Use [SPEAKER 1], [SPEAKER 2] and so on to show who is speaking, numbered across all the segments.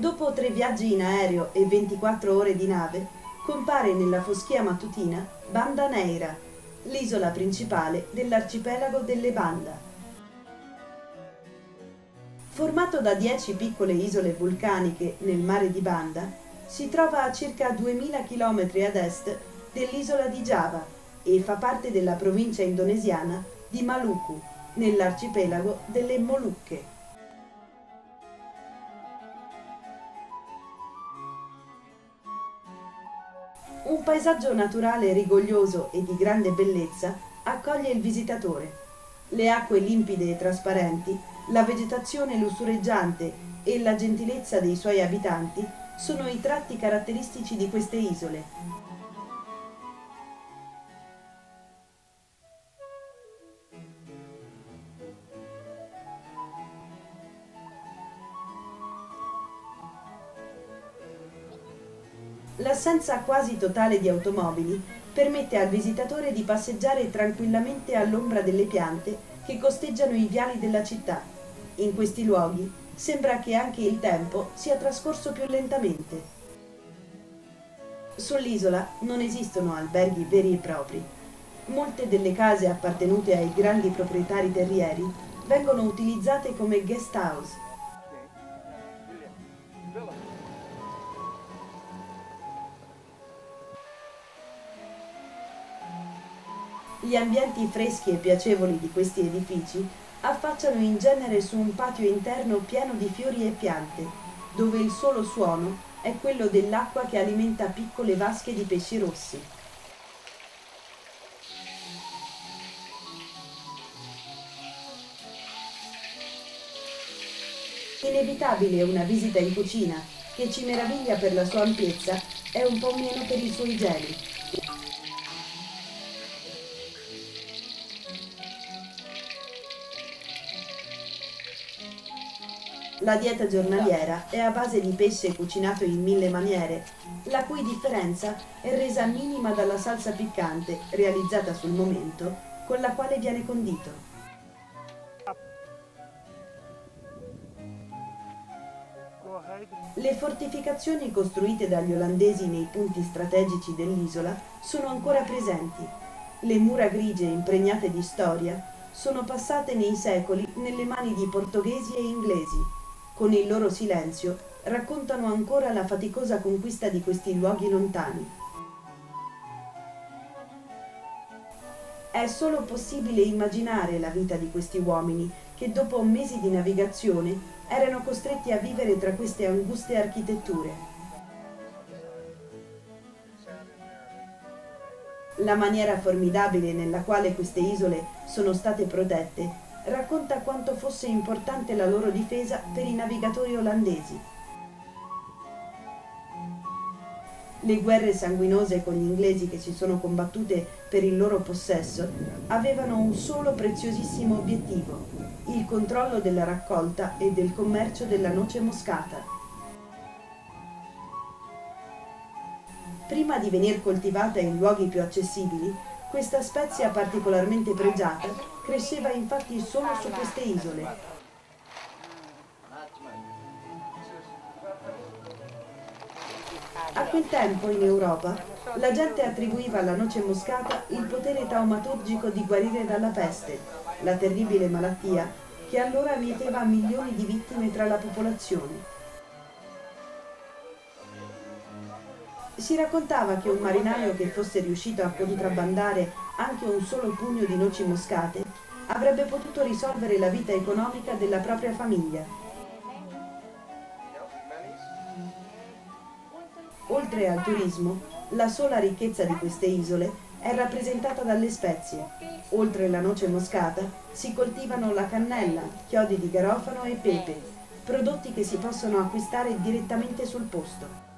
[SPEAKER 1] Dopo tre viaggi in aereo e 24 ore di nave, compare nella foschia mattutina Banda Neira, l'isola principale dell'arcipelago delle Banda. Formato da 10 piccole isole vulcaniche nel mare di Banda, si trova a circa 2000 km ad est dell'isola di Giava e fa parte della provincia indonesiana di Maluku, nell'arcipelago delle Molucche. Un paesaggio naturale rigoglioso e di grande bellezza accoglie il visitatore. Le acque limpide e trasparenti, la vegetazione lussureggiante e la gentilezza dei suoi abitanti sono i tratti caratteristici di queste isole, L'assenza quasi totale di automobili permette al visitatore di passeggiare tranquillamente all'ombra delle piante che costeggiano i viali della città. In questi luoghi sembra che anche il tempo sia trascorso più lentamente. Sull'isola non esistono alberghi veri e propri. Molte delle case appartenute ai grandi proprietari terrieri vengono utilizzate come guest house Gli ambienti freschi e piacevoli di questi edifici affacciano in genere su un patio interno pieno di fiori e piante, dove il solo suono è quello dell'acqua che alimenta piccole vasche di pesci rossi. Inevitabile una visita in cucina, che ci meraviglia per la sua ampiezza e un po' meno per i suoi geli. La dieta giornaliera è a base di pesce cucinato in mille maniere, la cui differenza è resa minima dalla salsa piccante realizzata sul momento con la quale viene condito. Le fortificazioni costruite dagli olandesi nei punti strategici dell'isola sono ancora presenti. Le mura grigie impregnate di storia sono passate nei secoli nelle mani di portoghesi e inglesi con il loro silenzio, raccontano ancora la faticosa conquista di questi luoghi lontani. È solo possibile immaginare la vita di questi uomini che dopo mesi di navigazione erano costretti a vivere tra queste anguste architetture. La maniera formidabile nella quale queste isole sono state protette racconta quanto fosse importante la loro difesa per i navigatori olandesi. Le guerre sanguinose con gli inglesi che si sono combattute per il loro possesso avevano un solo preziosissimo obiettivo, il controllo della raccolta e del commercio della noce moscata. Prima di venir coltivata in luoghi più accessibili, questa spezia particolarmente pregiata cresceva infatti solo su queste isole. A quel tempo in Europa la gente attribuiva alla noce moscata il potere taumaturgico di guarire dalla peste, la terribile malattia che allora mieteva milioni di vittime tra la popolazione. Si raccontava che un marinaio che fosse riuscito a contrabbandare anche un solo pugno di noci moscate avrebbe potuto risolvere la vita economica della propria famiglia. Oltre al turismo, la sola ricchezza di queste isole è rappresentata dalle spezie. Oltre la noce moscata si coltivano la cannella, chiodi di garofano e pepe, prodotti che si possono acquistare direttamente sul posto.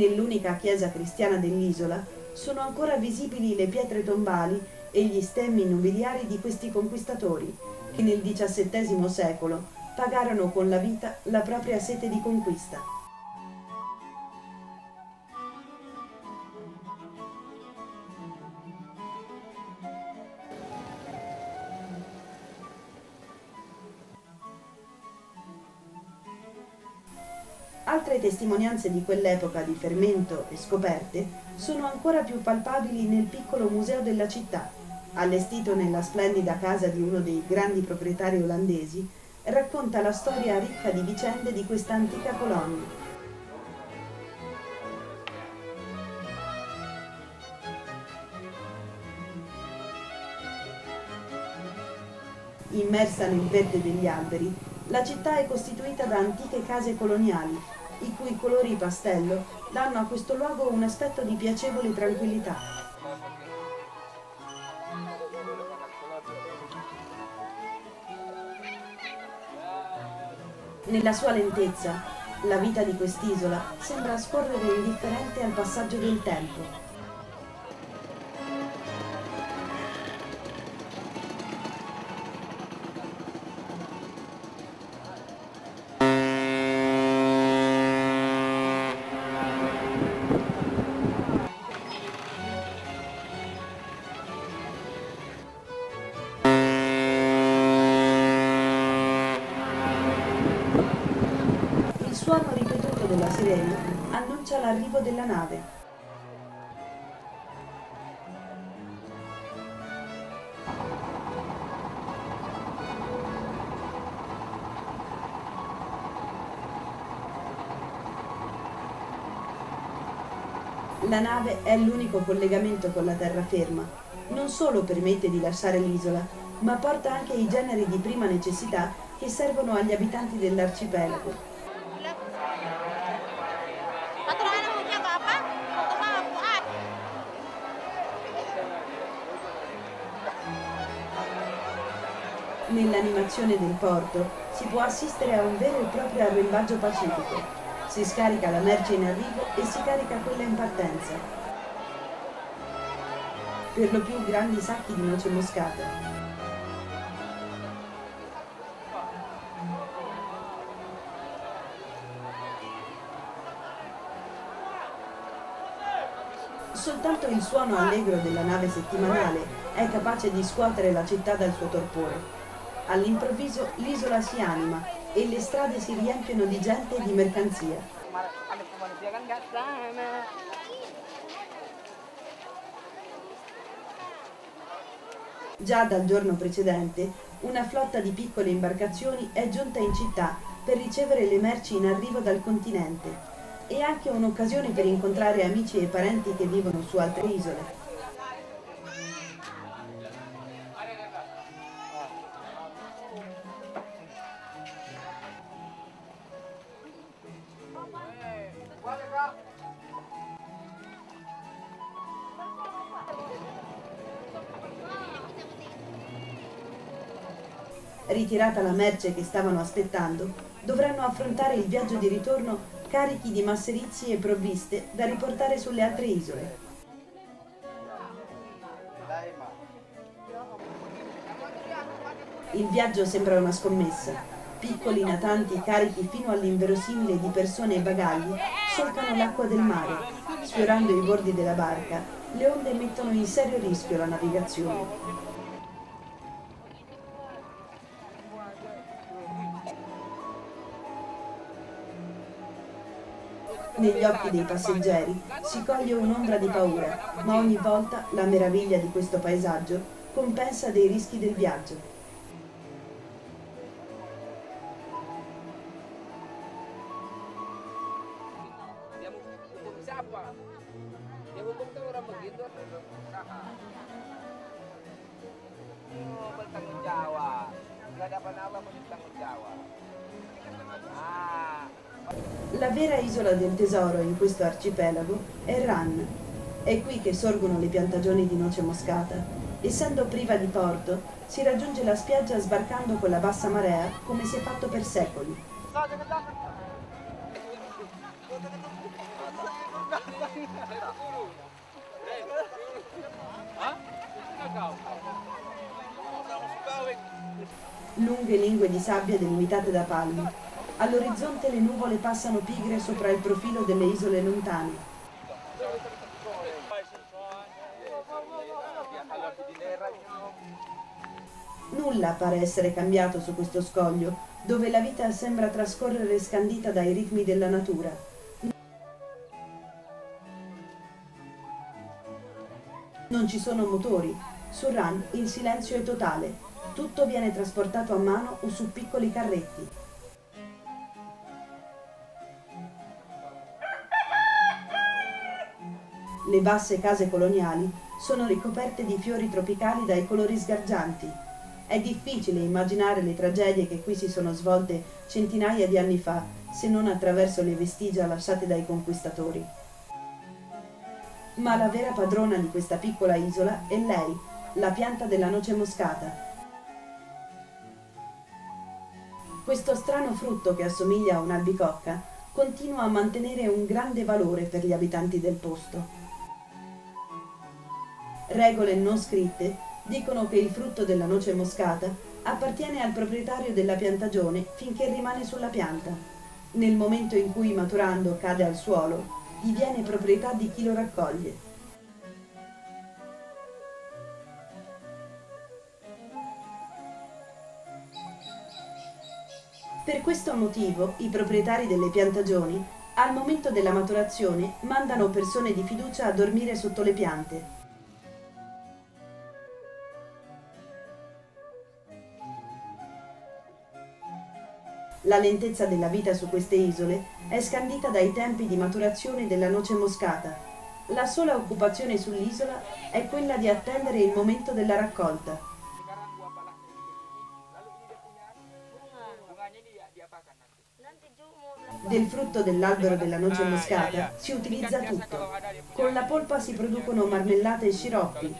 [SPEAKER 1] Nell'unica chiesa cristiana dell'isola, sono ancora visibili le pietre tombali e gli stemmi nobiliari di questi conquistatori, che nel XVII secolo pagarono con la vita la propria sete di conquista. Testimonianze di quell'epoca di fermento e scoperte sono ancora più palpabili nel piccolo museo della città, allestito nella splendida casa di uno dei grandi proprietari olandesi, racconta la storia ricca di vicende di questa antica colonia. Immersa nel verde degli alberi, la città è costituita da antiche case coloniali, i cui colori pastello danno a questo luogo un aspetto di piacevole tranquillità. Nella sua lentezza, la vita di quest'isola sembra scorrere indifferente al passaggio del tempo. Suono ripetuto della sirena annuncia l'arrivo della nave. La nave è l'unico collegamento con la terraferma. Non solo permette di lasciare l'isola, ma porta anche i generi di prima necessità che servono agli abitanti dell'arcipelago. Nell'animazione del porto si può assistere a un vero e proprio arrembaggio pacifico. Si scarica la merce in arrivo e si carica quella in partenza. Per lo più grandi sacchi di noce moscata. Soltanto il suono allegro della nave settimanale è capace di scuotere la città dal suo torpore. All'improvviso l'isola si anima e le strade si riempiono di gente e di mercanzia. Già dal giorno precedente, una flotta di piccole imbarcazioni è giunta in città per ricevere le merci in arrivo dal continente e anche un'occasione per incontrare amici e parenti che vivono su altre isole. Ritirata la merce che stavano aspettando, dovranno affrontare il viaggio di ritorno carichi di masserizi e provviste da riportare sulle altre isole. Il viaggio sembra una scommessa. Piccoli natanti carichi fino all'inverosimile di persone e bagagli solcano l'acqua del mare. Sfiorando i bordi della barca, le onde mettono in serio rischio la navigazione. Negli occhi dei passeggeri si coglie un'ombra di paura, ma ogni volta la meraviglia di questo paesaggio compensa dei rischi del viaggio. La vera isola del tesoro in questo arcipelago è Ran. È qui che sorgono le piantagioni di noce moscata. Essendo priva di porto, si raggiunge la spiaggia sbarcando con la bassa marea come si è fatto per secoli. Lunghe lingue di sabbia delimitate da palme, All'orizzonte le nuvole passano pigre sopra il profilo delle isole lontane. Nulla pare essere cambiato su questo scoglio, dove la vita sembra trascorrere scandita dai ritmi della natura. Non ci sono motori. Su Run il silenzio è totale. Tutto viene trasportato a mano o su piccoli carretti. Le basse case coloniali sono ricoperte di fiori tropicali dai colori sgargianti, è difficile immaginare le tragedie che qui si sono svolte centinaia di anni fa, se non attraverso le vestigia lasciate dai conquistatori. Ma la vera padrona di questa piccola isola è lei, la pianta della noce moscata. Questo strano frutto che assomiglia a un'albicocca continua a mantenere un grande valore per gli abitanti del posto. Regole non scritte dicono che il frutto della noce moscata appartiene al proprietario della piantagione finché rimane sulla pianta. Nel momento in cui maturando cade al suolo, diviene proprietà di chi lo raccoglie. Per questo motivo i proprietari delle piantagioni al momento della maturazione mandano persone di fiducia a dormire sotto le piante La lentezza della vita su queste isole è scandita dai tempi di maturazione della noce moscata. La sola occupazione sull'isola è quella di attendere il momento della raccolta. Del frutto dell'albero della noce moscata si utilizza tutto. Con la polpa si producono marmellate e sciroppi.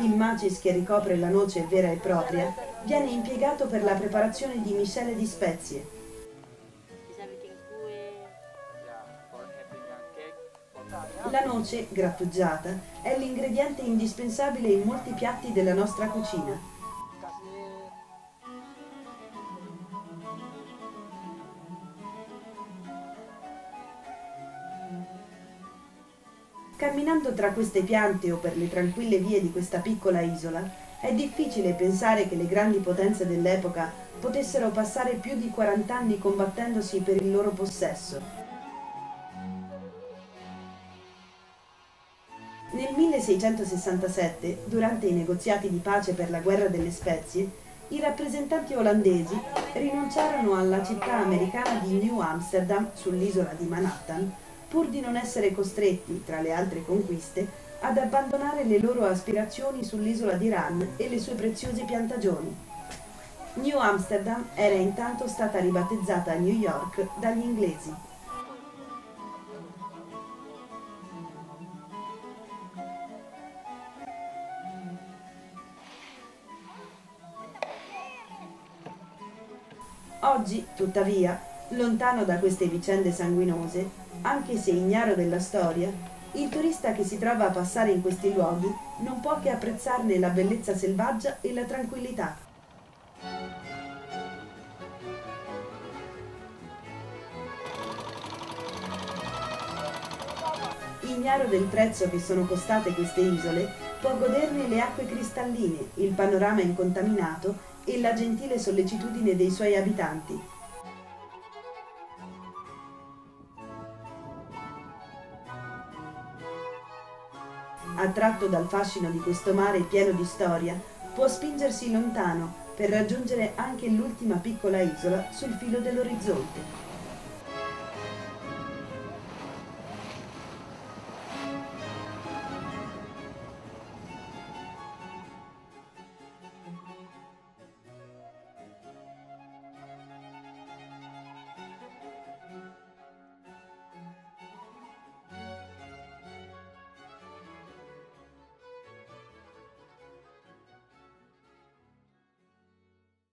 [SPEAKER 1] Il macis che ricopre la noce vera e propria viene impiegato per la preparazione di miscele di spezie. La noce, grattugiata, è l'ingrediente indispensabile in molti piatti della nostra cucina. Camminando tra queste piante o per le tranquille vie di questa piccola isola, è difficile pensare che le grandi potenze dell'epoca potessero passare più di 40 anni combattendosi per il loro possesso. Nel 1667, durante i negoziati di pace per la guerra delle spezie, i rappresentanti olandesi rinunciarono alla città americana di New Amsterdam sull'isola di Manhattan pur di non essere costretti, tra le altre conquiste, ad abbandonare le loro aspirazioni sull'isola di Ran e le sue preziose piantagioni. New Amsterdam era intanto stata ribattezzata New York dagli inglesi. Oggi, tuttavia, lontano da queste vicende sanguinose, anche se ignaro della storia, il turista che si trova a passare in questi luoghi non può che apprezzarne la bellezza selvaggia e la tranquillità. Ignaro del prezzo che sono costate queste isole, può goderne le acque cristalline, il panorama incontaminato e la gentile sollecitudine dei suoi abitanti. Attratto dal fascino di questo mare pieno di storia, può spingersi lontano per raggiungere anche l'ultima piccola isola sul filo dell'orizzonte.